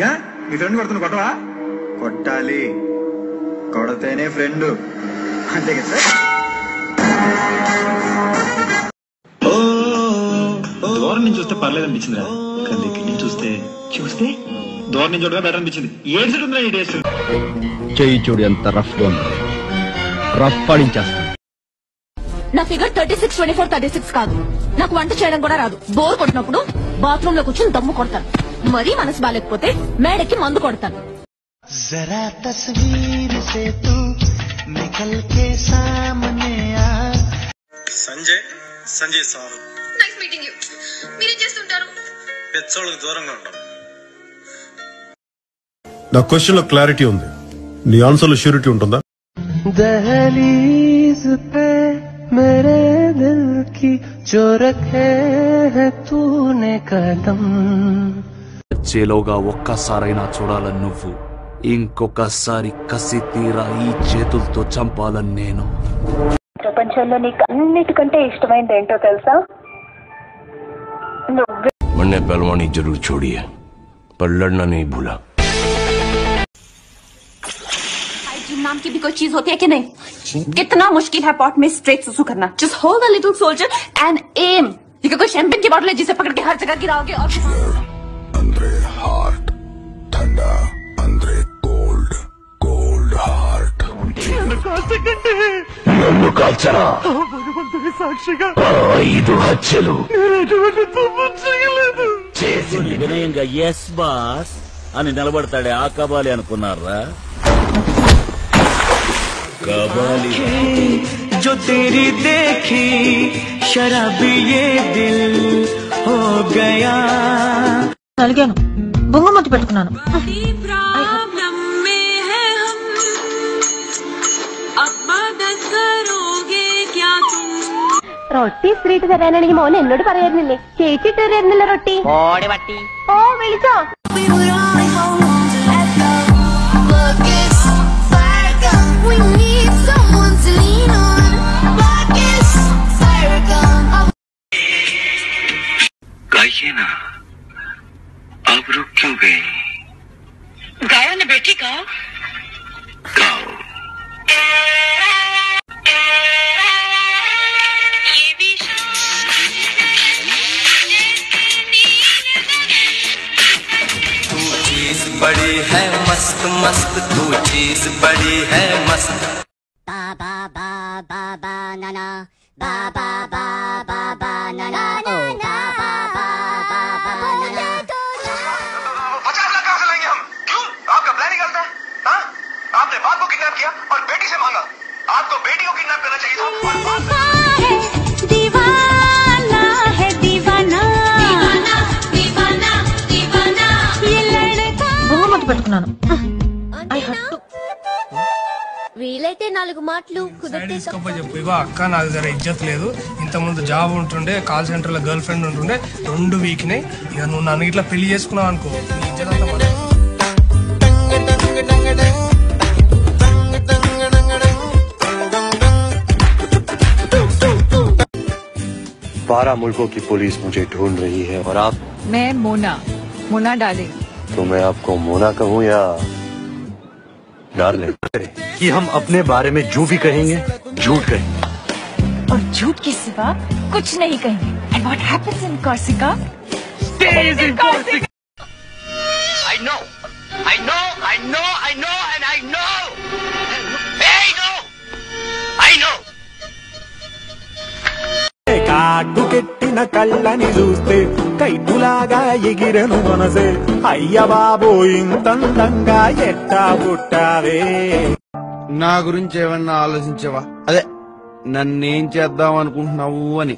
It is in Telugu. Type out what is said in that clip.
యా? నీ ఫ్రెండ్ కొడుతున్న కొట్టవా? కొట్టాలి. కొడితేనే ఫ్రెండ్ అంతే కదా సార్? దూరం నుంచి చూస్తే పర్లేదు అనిపించింది కానీ దగ్గర నుంచి చూస్తే చూస్తే దూరం నుంచి చూడగా బెటర్ అనిపించింది. సెట్ ఉందిరా ఈ టేస్ట్ చెయ్యి చూడు ఎంత రఫ్గా ఉంది. రఫ్ పాడించేస్తా నా figure thirty six twenty four thirty six కాదు. నాకు వంట చేయడం కూడా రాదు. బోర్ కొట్టినప్పుడు బాత్రూమ్లో కూర్చొని దమ్ము కొడతాను. మరీ మనసు బాగాలేకపోతే మేడకి మందు కొడతాను जरा तस्वीर से तू निकल के सामने आ Sanjay Sanjay sir nice meeting you మీరేం చేస్తుంటారు పెచ్చోళ్ళకి దూరంగా ఉంటాం నా క్వశ్చన్ లో క్లారిటీ ఉంది నీ ఆన్సర్ లో ష్యూరిటీ ఉంటుందా दहलीज पे मेरे दिल की जो रखे है तूने कदम వచ్చేలోగా ఒక్కసారైనా చూడాలని నువ్వు ఇంకొకసారి కసి తీరా ఈ చేతులతో చంపాలని నేను ప్రపంచంలో నీకు అన్నిటికంటే ఇష్టమైనది ఏంటో తెలుసా నువ్వే मैंने पहलवानी जरूर छोड़ी है पर लड़ना नहीं भूला हाइजीन नाम की भी कोई चीज होती है कि नहीं कितना मुश्किल है पॉट में स्ट्रेट सुसु करना just hold the little soldier and um ये कोई शैंपेन की बोतल है जिसे पकड़ के हर जगह गिराओगे और నన్ను కాల్చరా ఐదు హత్యలు చేసింది వినయంగా ఎస్ బాస్ అని నిలబడతాడే ఆ కబాలి అనుకున్నారా కబాలి जो तेरी देखी शराबी ये दिल हो गया అలిగాను బొంగమతి పెట్టుకున్నాను റൊട്ടി സ്ത്രീട്ട് തരാനാണെങ്കിൽ മോൻ എന്നോട് പറയായിരുന്നില്ലേ ചേച്ചിട്ട് തരായിരുന്നില്ല റൊട്ടി ഓ വിളിച്ചോ कहिए ना अब रुक क्यों गई गाया ने बेटी का गाओ बड़ी है मस्त मस्त तू चीज़ बड़ी है मस्त। बाबा बाबा बाबा नाना बाबा बाबा बाबा नाना బొంగమతి పెట్టుకున్నాను వీలైతే నాలుగు మాటలు కుదిరితే చెప్పు ఇగో అక్క నాకు జర ఇజ్జత్ లేదు ఇంత ముందు జాబ్ ఉంటుండే కాల్ సెంటర్ లో గర్ల్ ఫ్రెండ్ ఉంటుండే రెండు వీక్నే ఇక నువ్వు నన్ను ఇట్లా పెళ్లి చేసుకున్నావు అనుకో నీ ఇజ్జత్ అంతా మనదే. बारह मुल्कों की पुलिस मुझे ढूंढ रही है और आप मैं मोना मोना डालिंग तो मैं आपको मोना कहूँ या डार्लिंग? कि हम अपने बारे में जो भी कहेंगे झूठ कहेंगे। और झूठ के सिवा कुछ नहीं कहेंगे। And what happens in Corsica stays in Corsica. I know, I know, I know, I know, అడ్డుకెట్టిన కళ్ళని చూస్తే కైపులాగా ఎగిరెను మనసే. అయ్య బాబో ఇంతందంగా ఎట్టా పుట్టావే? నా గురించి ఏమన్నా ఆలోచించావా? అదే నన్నేం చేద్దాం అనుకుంటున్నావు అని.